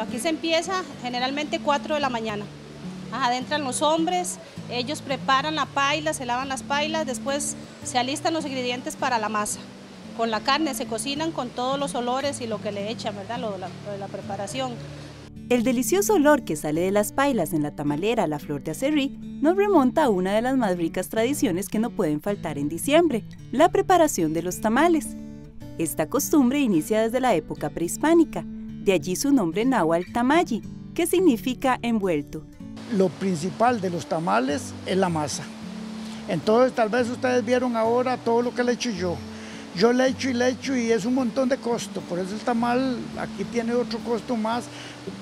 Aquí se empieza generalmente 4 de la mañana. Adentran los hombres, ellos preparan la paila, se lavan las pailas, después se alistan los ingredientes para la masa. Con la carne se cocinan con todos los olores y lo que le echan, ¿verdad? Lo la, lo de la preparación. El delicioso olor que sale de las pailas en la tamalera La Flor de Acerrí nos remonta a una de las más ricas tradiciones que no pueden faltar en diciembre, la preparación de los tamales. Esta costumbre inicia desde la época prehispánica, de allí su nombre náhuatl tamayi, que significa envuelto. Lo principal de los tamales es la masa. Entonces tal vez ustedes vieron ahora todo lo que le he hecho yo. Yo le echo y le echo y es un montón de costo, por eso el tamal aquí tiene otro costo más.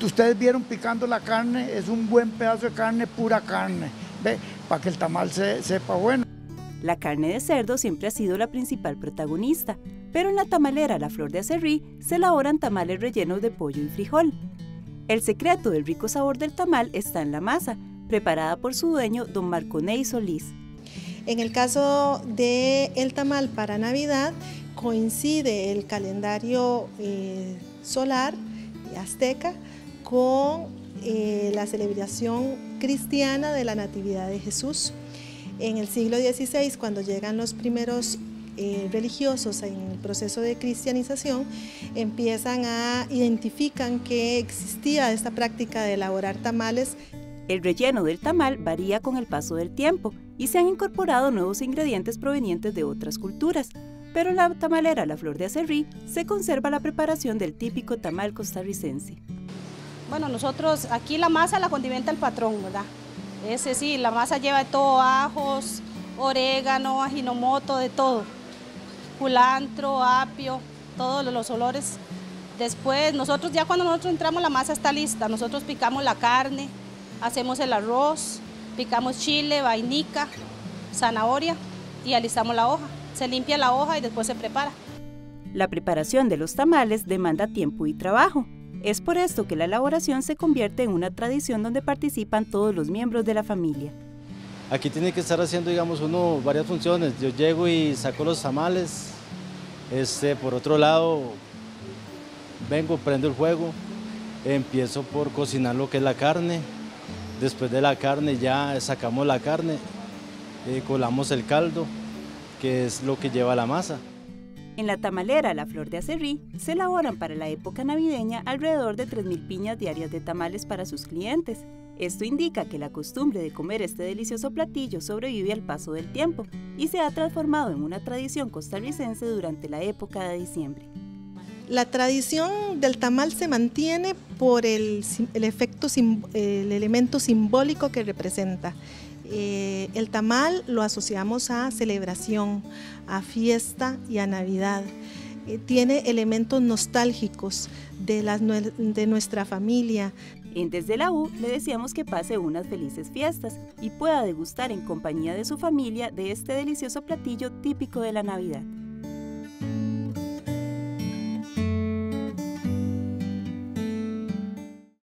Ustedes vieron picando la carne, es un buen pedazo de carne, pura carne, ¿ve? para que el tamal se, sepa bueno. La carne de cerdo siempre ha sido la principal protagonista, pero en la tamalera La Flor de Acerrí se elaboran tamales rellenos de pollo y frijol. El secreto del rico sabor del tamal está en la masa, preparada por su dueño, don Marconey Solís. En el caso del el tamal para Navidad, coincide el calendario eh, solar azteca con eh, la celebración cristiana de la Natividad de Jesús. En el siglo XVI, cuando llegan los primeros eh, religiosos en el proceso de cristianización, empiezan a identifican que existía esta práctica de elaborar tamales. El relleno del tamal varía con el paso del tiempo y se han incorporado nuevos ingredientes provenientes de otras culturas, pero en la tamalera La Flor de Acerrí se conserva la preparación del típico tamal costarricense. Bueno, nosotros aquí la masa la condimenta el patrón, ¿verdad? Ese sí, la masa lleva todo, ajos, orégano, ajinomoto, de todo. Culantro, apio, todos los olores. Después, nosotros ya cuando nosotros entramos la masa está lista. Nosotros picamos la carne, hacemos el arroz, picamos chile, vainica, zanahoria y alistamos la hoja. Se limpia la hoja y después se prepara. La preparación de los tamales demanda tiempo y trabajo. Es por esto que la elaboración se convierte en una tradición donde participan todos los miembros de la familia. Aquí tiene que estar haciendo, digamos, uno varias funciones. Yo llego y saco los tamales. Este, por otro lado, vengo, prendo el fuego, empiezo por cocinar lo que es la carne. Después de la carne ya sacamos la carne, eh, colamos el caldo, que es lo que lleva la masa. En la tamalera La Flor de Acerrí se elaboran para la época navideña alrededor de 3.000 piñas diarias de tamales para sus clientes. Esto indica que la costumbre de comer este delicioso platillo sobrevive al paso del tiempo y se ha transformado en una tradición costarricense durante la época de diciembre. La tradición del tamal se mantiene por el, el efecto, el elemento simbólico que representa. Eh, el tamal lo asociamos a celebración, a fiesta y a Navidad. Eh, tiene elementos nostálgicos de, de nuestra familia. En Desde la U le deseamos que pase unas felices fiestas y pueda degustar en compañía de su familia de este delicioso platillo típico de la Navidad.